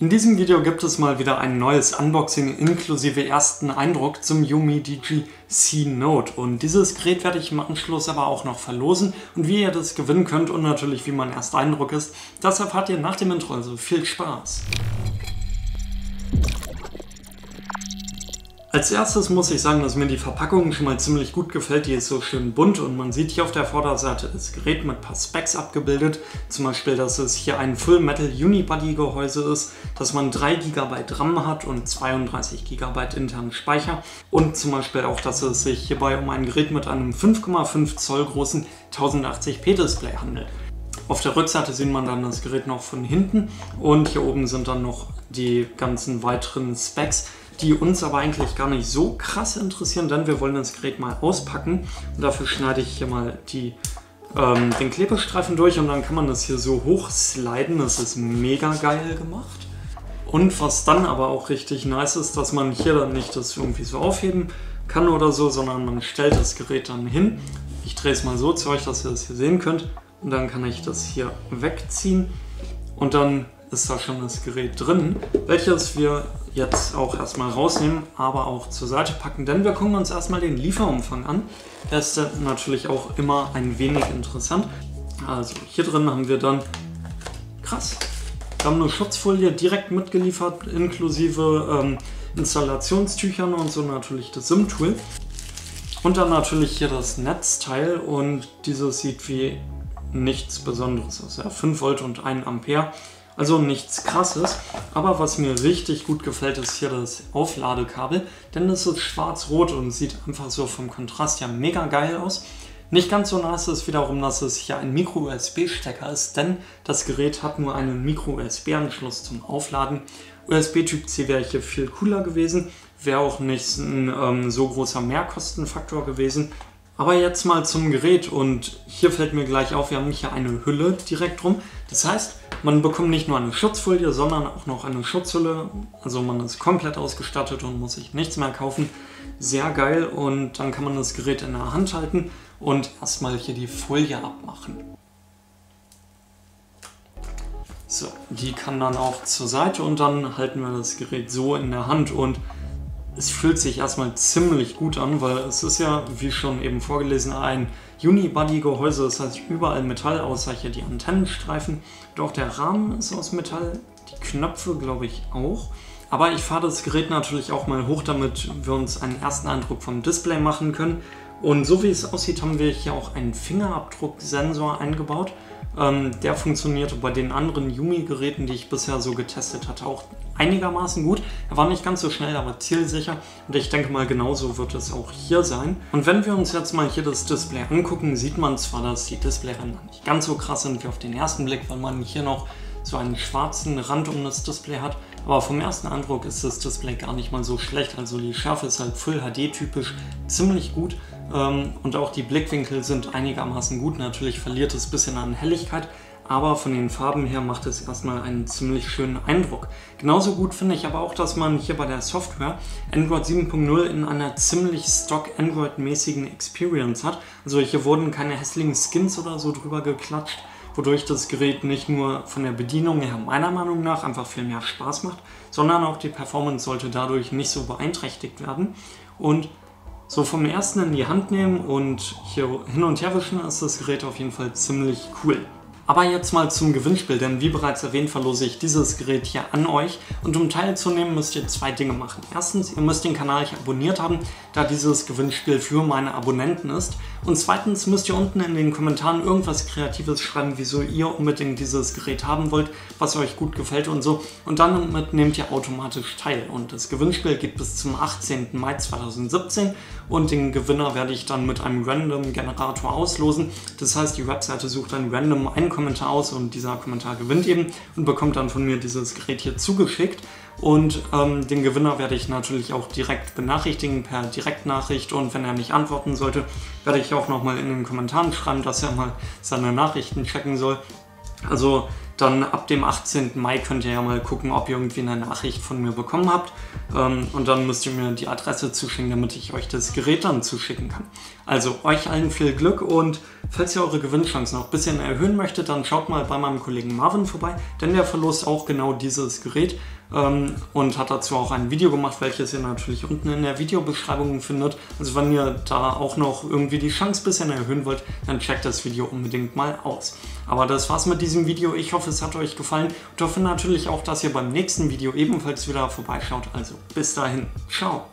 In diesem Video gibt es mal wieder ein neues Unboxing inklusive ersten Eindruck zum Yumi DG C Note und dieses Gerät werde ich im Anschluss aber auch noch verlosen und wie ihr das gewinnen könnt und natürlich wie mein erster Eindruck ist, das erfahrt ihr nach dem Intro, also viel Spaß! Als erstes muss ich sagen, dass mir die Verpackung schon mal ziemlich gut gefällt. Die ist so schön bunt und man sieht hier auf der Vorderseite das Gerät mit ein paar Specs abgebildet. Zum Beispiel, dass es hier ein Full Metal Unibody Gehäuse ist, dass man 3 GB RAM hat und 32 GB internen Speicher und zum Beispiel auch, dass es sich hierbei um ein Gerät mit einem 5,5 Zoll großen 1080p Display handelt. Auf der Rückseite sieht man dann das Gerät noch von hinten und hier oben sind dann noch die ganzen weiteren Specs die uns aber eigentlich gar nicht so krass interessieren, denn wir wollen das Gerät mal auspacken. Und dafür schneide ich hier mal die, ähm, den Klebestreifen durch und dann kann man das hier so hochsliden. Das ist mega geil gemacht. Und was dann aber auch richtig nice ist, dass man hier dann nicht das irgendwie so aufheben kann oder so, sondern man stellt das Gerät dann hin. Ich drehe es mal so zu euch, dass ihr das hier sehen könnt. Und dann kann ich das hier wegziehen und dann ist da schon das Gerät drin, welches wir jetzt auch erstmal rausnehmen, aber auch zur Seite packen, denn wir gucken uns erstmal den Lieferumfang an. Der ist natürlich auch immer ein wenig interessant. Also hier drin haben wir dann, krass, wir haben eine Schutzfolie direkt mitgeliefert, inklusive ähm, Installationstüchern und so natürlich das SIM-Tool. Und dann natürlich hier das Netzteil und dieses sieht wie nichts Besonderes aus. Ja, 5 Volt und 1 Ampere. Also nichts krasses, aber was mir richtig gut gefällt, ist hier das Aufladekabel, denn es ist schwarz-rot und sieht einfach so vom Kontrast ja mega geil aus. Nicht ganz so nice ist wiederum, dass es hier ein Micro-USB-Stecker ist, denn das Gerät hat nur einen Micro-USB-Anschluss zum Aufladen. USB-Typ C wäre hier viel cooler gewesen, wäre auch nicht ein ähm, so großer Mehrkostenfaktor gewesen. Aber jetzt mal zum Gerät und hier fällt mir gleich auf, wir haben hier eine Hülle direkt drum. Das heißt, man bekommt nicht nur eine Schutzfolie, sondern auch noch eine Schutzhülle. Also man ist komplett ausgestattet und muss sich nichts mehr kaufen. Sehr geil und dann kann man das Gerät in der Hand halten und erstmal hier die Folie abmachen. So, die kann dann auch zur Seite und dann halten wir das Gerät so in der Hand und es fühlt sich erstmal ziemlich gut an, weil es ist ja, wie schon eben vorgelesen, ein Unibody-Gehäuse, das heißt überall Metall, außer hier die Antennenstreifen. Doch der Rahmen ist aus Metall, die Knöpfe glaube ich auch. Aber ich fahre das Gerät natürlich auch mal hoch, damit wir uns einen ersten Eindruck vom Display machen können. Und so wie es aussieht, haben wir hier auch einen Fingerabdrucksensor eingebaut. Ähm, der funktionierte bei den anderen Yumi-Geräten, die ich bisher so getestet hatte, auch einigermaßen gut. Er war nicht ganz so schnell, aber zielsicher und ich denke mal genauso wird es auch hier sein. Und wenn wir uns jetzt mal hier das Display angucken, sieht man zwar, dass die Displayränder nicht ganz so krass sind wie auf den ersten Blick, weil man hier noch so einen schwarzen Rand um das Display hat. Aber vom ersten Eindruck ist das Display gar nicht mal so schlecht. Also die Schärfe ist halt Full HD typisch ziemlich gut ähm, und auch die Blickwinkel sind einigermaßen gut. Natürlich verliert es ein bisschen an Helligkeit, aber von den Farben her macht es erstmal einen ziemlich schönen Eindruck. Genauso gut finde ich aber auch, dass man hier bei der Software Android 7.0 in einer ziemlich stock Android-mäßigen Experience hat. Also hier wurden keine hässlichen Skins oder so drüber geklatscht, wodurch das Gerät nicht nur von der Bedienung her meiner Meinung nach einfach viel mehr Spaß macht, sondern auch die Performance sollte dadurch nicht so beeinträchtigt werden. Und so vom ersten in die Hand nehmen und hier hin und her wischen ist das Gerät auf jeden Fall ziemlich cool. Aber jetzt mal zum Gewinnspiel, denn wie bereits erwähnt, verlose ich dieses Gerät hier an euch. Und um teilzunehmen, müsst ihr zwei Dinge machen. Erstens, ihr müsst den Kanal hier abonniert haben, da dieses Gewinnspiel für meine Abonnenten ist. Und zweitens müsst ihr unten in den Kommentaren irgendwas Kreatives schreiben, wieso ihr unbedingt dieses Gerät haben wollt, was euch gut gefällt und so. Und dann nehmt ihr automatisch teil. Und das Gewinnspiel geht bis zum 18. Mai 2017 und den Gewinner werde ich dann mit einem Random-Generator auslosen. Das heißt, die Webseite sucht einen Kommentar aus und dieser Kommentar gewinnt eben und bekommt dann von mir dieses Gerät hier zugeschickt. Und ähm, den Gewinner werde ich natürlich auch direkt benachrichtigen per Direktnachricht und wenn er nicht antworten sollte, werde ich auch nochmal in den Kommentaren schreiben, dass er mal seine Nachrichten checken soll. Also dann ab dem 18. Mai könnt ihr ja mal gucken, ob ihr irgendwie eine Nachricht von mir bekommen habt. Ähm, und dann müsst ihr mir die Adresse zuschicken, damit ich euch das Gerät dann zuschicken kann. Also euch allen viel Glück und falls ihr eure Gewinnchancen noch ein bisschen erhöhen möchtet, dann schaut mal bei meinem Kollegen Marvin vorbei, denn der verlost auch genau dieses Gerät ähm, und hat dazu auch ein Video gemacht, welches ihr natürlich unten in der Videobeschreibung findet. Also wenn ihr da auch noch irgendwie die Chance ein bisschen erhöhen wollt, dann checkt das Video unbedingt mal aus. Aber das war's mit diesem Video. Ich hoffe, es hat euch gefallen und hoffe natürlich auch, dass ihr beim nächsten Video ebenfalls wieder vorbeischaut. Also bis dahin, ciao!